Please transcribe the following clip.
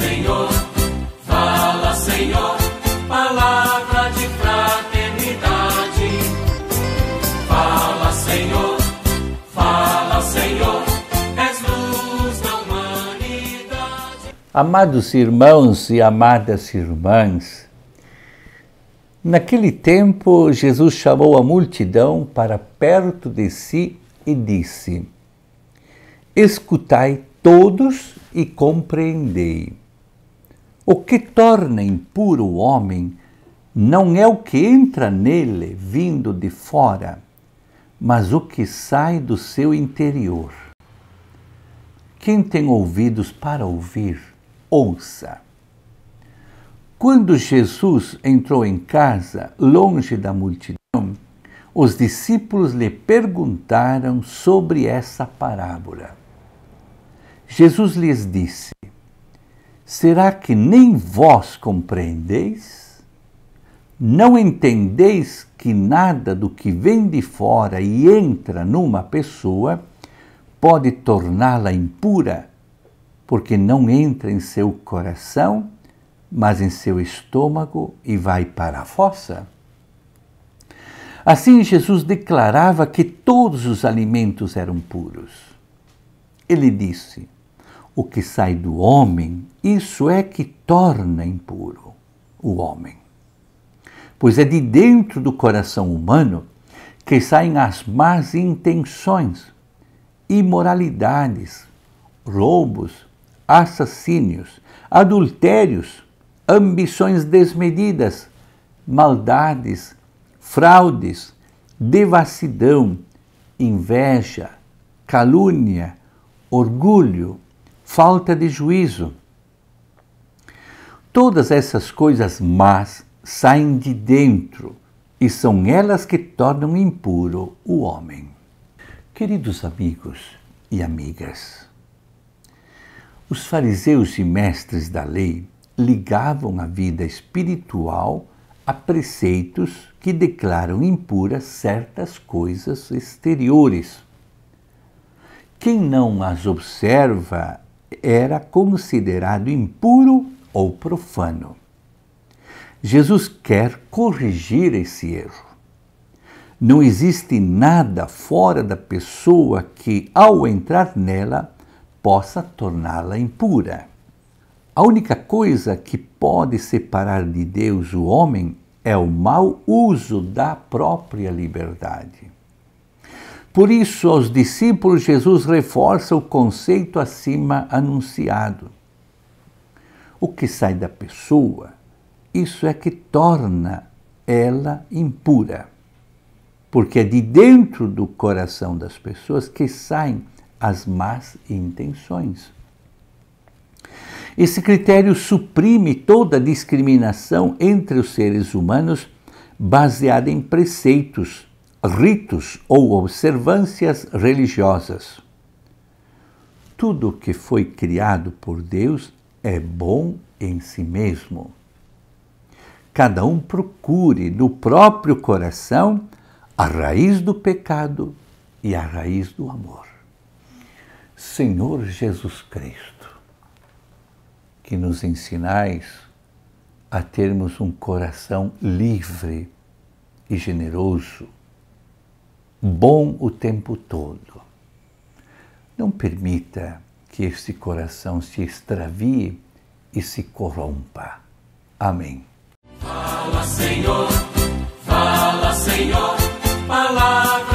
Senhor, fala, Senhor, palavra de fraternidade. Fala, Senhor, fala, Senhor, és luz da humanidade. Amados irmãos e amadas irmãs, naquele tempo Jesus chamou a multidão para perto de si e disse: Escutai todos e compreendei. O que torna impuro o homem não é o que entra nele vindo de fora, mas o que sai do seu interior. Quem tem ouvidos para ouvir, ouça. Quando Jesus entrou em casa, longe da multidão, os discípulos lhe perguntaram sobre essa parábola. Jesus lhes disse: Será que nem vós compreendeis? Não entendeis que nada do que vem de fora e entra numa pessoa pode torná-la impura, porque não entra em seu coração, mas em seu estômago e vai para a fossa? Assim, Jesus declarava que todos os alimentos eram puros. Ele disse: o que sai do homem, isso é que torna impuro o homem. Pois é de dentro do coração humano que saem as más intenções, imoralidades, roubos, assassínios, adultérios, ambições desmedidas, maldades, fraudes, devassidão, inveja, calúnia, orgulho, falta de juízo. Todas essas coisas más saem de dentro e são elas que tornam impuro o homem. Queridos amigos e amigas, os fariseus e mestres da lei ligavam a vida espiritual a preceitos que declaram impuras certas coisas exteriores. Quem não as observa era considerado impuro ou profano. Jesus quer corrigir esse erro. Não existe nada fora da pessoa que, ao entrar nela, possa torná-la impura. A única coisa que pode separar de Deus o homem é o mau uso da própria liberdade. Por isso, aos discípulos, Jesus reforça o conceito acima anunciado. O que sai da pessoa, isso é que torna ela impura. Porque é de dentro do coração das pessoas que saem as más intenções. Esse critério suprime toda discriminação entre os seres humanos baseada em preceitos ritos ou observâncias religiosas. Tudo que foi criado por Deus é bom em si mesmo. Cada um procure no próprio coração a raiz do pecado e a raiz do amor. Senhor Jesus Cristo, que nos ensinais a termos um coração livre e generoso bom o tempo todo. Não permita que este coração se extravie e se corrompa. Amém. Fala, Senhor, fala, Senhor, palavra